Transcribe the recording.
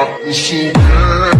Aku suka